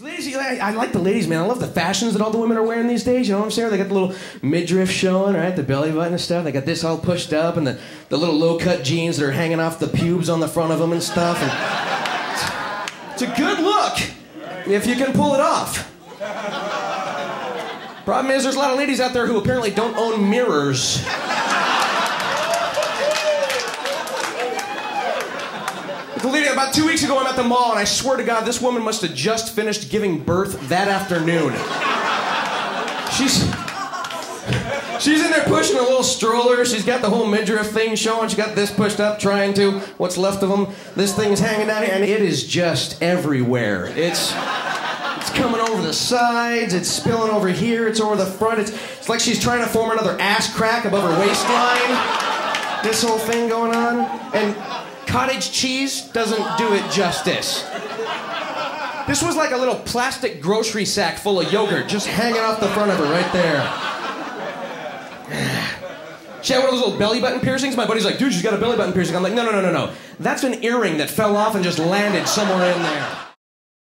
Ladies, I like the ladies, man. I love the fashions that all the women are wearing these days. You know what I'm saying? They got the little midriff showing, right? The belly button and stuff. They got this all pushed up, and the, the little low cut jeans that are hanging off the pubes on the front of them and stuff. And it's a good look if you can pull it off. Problem is, there's a lot of ladies out there who apparently don't own mirrors. Lady, about two weeks ago, I'm at the mall, and I swear to God, this woman must have just finished giving birth that afternoon. She's. She's in there pushing a little stroller. She's got the whole midriff thing showing. She got this pushed up, trying to. What's left of them. This thing's hanging down here, and it is just everywhere. It's. It's coming over the sides. It's spilling over here. It's over the front. It's, it's like she's trying to form another ass crack above her waistline. This whole thing going on. And cottage cheese doesn't do it justice. This was like a little plastic grocery sack full of yogurt just hanging off the front of her right there. She had one of those little belly button piercings. My buddy's like, dude, she's got a belly button piercing. I'm like, no, no, no, no, no. That's an earring that fell off and just landed somewhere in there.